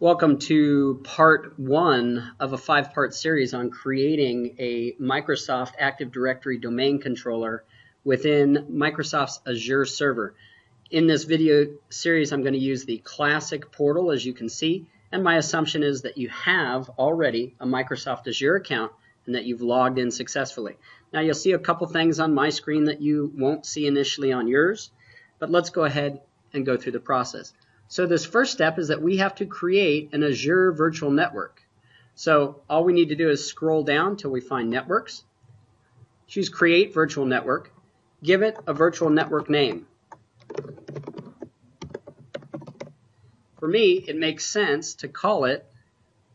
Welcome to part one of a five-part series on creating a Microsoft Active Directory domain controller within Microsoft's Azure server. In this video series, I'm going to use the classic portal, as you can see, and my assumption is that you have already a Microsoft Azure account and that you've logged in successfully. Now you'll see a couple things on my screen that you won't see initially on yours, but let's go ahead and go through the process. So this first step is that we have to create an Azure virtual network. So all we need to do is scroll down till we find networks, choose create virtual network, give it a virtual network name. For me, it makes sense to call it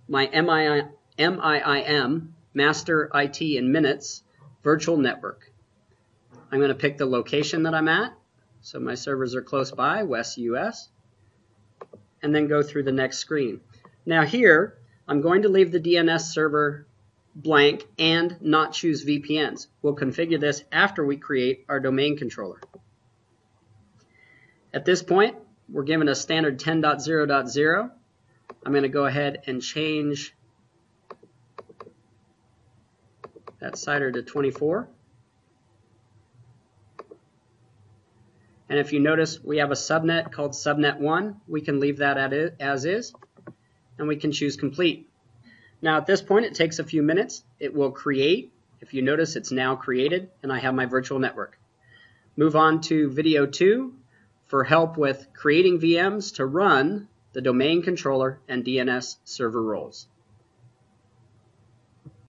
my MIIM, Master IT in Minutes, virtual network. I'm going to pick the location that I'm at. So my servers are close by, West US and then go through the next screen. Now here, I'm going to leave the DNS server blank and not choose VPNs. We'll configure this after we create our domain controller. At this point, we're given a standard 10.0.0. I'm going to go ahead and change that CIDR to 24. And if you notice, we have a subnet called subnet 1. We can leave that as is, and we can choose complete. Now at this point, it takes a few minutes. It will create. If you notice, it's now created, and I have my virtual network. Move on to video 2 for help with creating VMs to run the domain controller and DNS server roles.